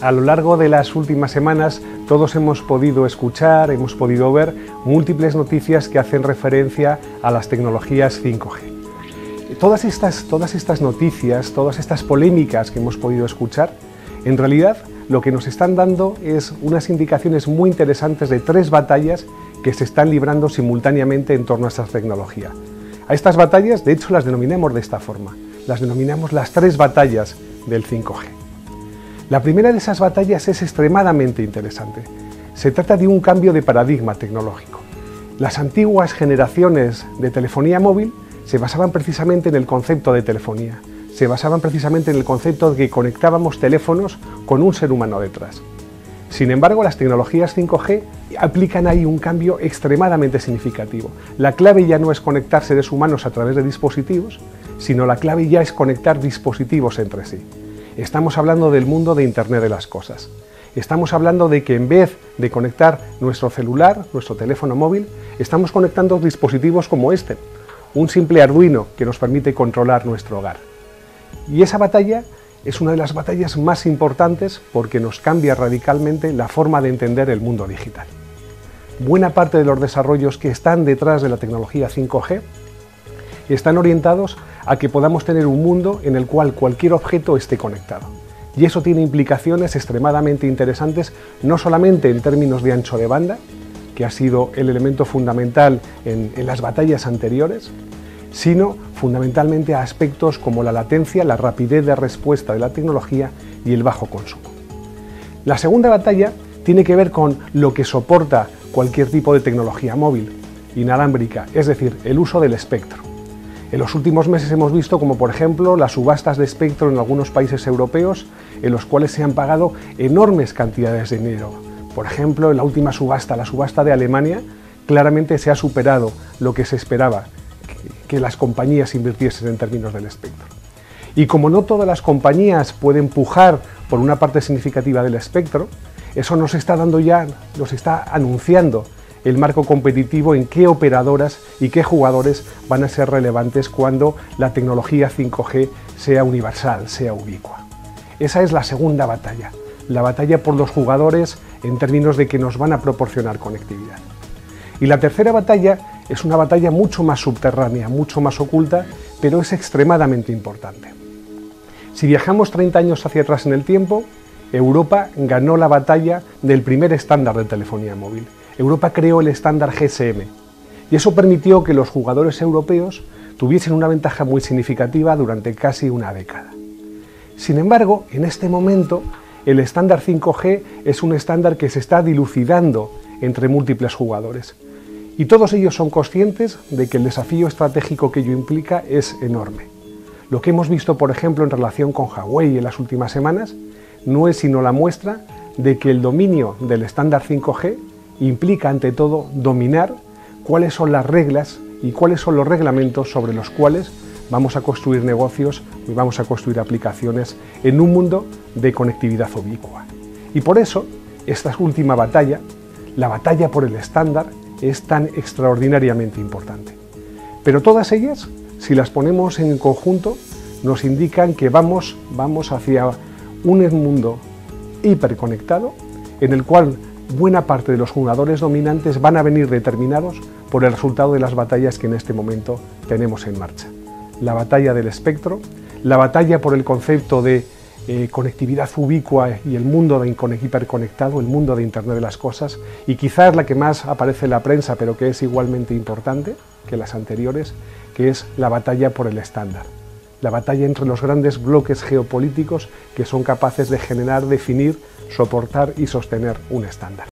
A lo largo de las últimas semanas todos hemos podido escuchar, hemos podido ver múltiples noticias que hacen referencia a las tecnologías 5G. Todas estas, todas estas noticias, todas estas polémicas que hemos podido escuchar, en realidad lo que nos están dando es unas indicaciones muy interesantes de tres batallas que se están librando simultáneamente en torno a esta tecnología. A estas batallas, de hecho, las denominamos de esta forma. Las denominamos las tres batallas del 5G. La primera de esas batallas es extremadamente interesante. Se trata de un cambio de paradigma tecnológico. Las antiguas generaciones de telefonía móvil se basaban precisamente en el concepto de telefonía, se basaban precisamente en el concepto de que conectábamos teléfonos con un ser humano detrás. Sin embargo, las tecnologías 5G aplican ahí un cambio extremadamente significativo. La clave ya no es conectar seres humanos a través de dispositivos, sino la clave ya es conectar dispositivos entre sí. Estamos hablando del mundo de Internet de las Cosas. Estamos hablando de que en vez de conectar nuestro celular, nuestro teléfono móvil, estamos conectando dispositivos como este, un simple Arduino que nos permite controlar nuestro hogar. Y esa batalla es una de las batallas más importantes porque nos cambia radicalmente la forma de entender el mundo digital. Buena parte de los desarrollos que están detrás de la tecnología 5G están orientados a que podamos tener un mundo en el cual cualquier objeto esté conectado. Y eso tiene implicaciones extremadamente interesantes, no solamente en términos de ancho de banda, que ha sido el elemento fundamental en, las batallas anteriores, sino fundamentalmente a aspectos como la latencia, la rapidez de respuesta de la tecnología y el bajo consumo. La segunda batalla tiene que ver con lo que soporta cualquier tipo de tecnología móvil, inalámbrica, es decir, el uso del espectro. En los últimos meses hemos visto como por ejemplo las subastas de espectro en algunos países europeos en los cuales se han pagado enormes cantidades de dinero. Por ejemplo, en la última subasta, la subasta de Alemania, claramente se ha superado lo que se esperaba que las compañías invirtiesen en términos del espectro. Y como no todas las compañías pueden pujar por una parte significativa del espectro, eso nos está dando ya, nos está anunciando el marco competitivo en qué operadoras y qué jugadores van a ser relevantes cuando la tecnología 5G sea universal, sea ubicua. Esa es la segunda batalla, la batalla por los jugadores en términos de que nos van a proporcionar conectividad. Y la tercera batalla es una batalla mucho más subterránea, mucho más oculta, pero es extremadamente importante. Si viajamos 30 años hacia atrás en el tiempo, Europa ganó la batalla del primer estándar de telefonía móvil. Europa creó el estándar GSM y eso permitió que los jugadores europeos tuviesen una ventaja muy significativa durante casi una década. Sin embargo, en este momento, el estándar 5G es un estándar que se está dilucidando entre múltiples jugadores. Y todos ellos son conscientes de que el desafío estratégico que ello implica es enorme. Lo que hemos visto, por ejemplo, en relación con Huawei en las últimas semanas, no es sino la muestra de que el dominio del estándar 5G implica ante todo dominar cuáles son las reglas y cuáles son los reglamentos sobre los cuales vamos a construir negocios y vamos a construir aplicaciones en un mundo de conectividad ubicua. Y por eso, esta última batalla, la batalla por el estándar, es tan extraordinariamente importante. Pero todas ellas, si las ponemos en conjunto, nos indican que vamos, vamos hacia un mundo hiperconectado en el cual buena parte de los jugadores dominantes van a venir determinados por el resultado de las batallas que en este momento tenemos en marcha. La batalla del espectro, la batalla por el concepto de eh, conectividad ubicua y el mundo de hiperconectado, el mundo de Internet de las Cosas, y quizás la que más aparece en la prensa, pero que es igualmente importante que las anteriores, que es la batalla por el estándar. La batalla entre los grandes bloques geopolíticos que son capaces de generar, definir soportar y sostener un estándar.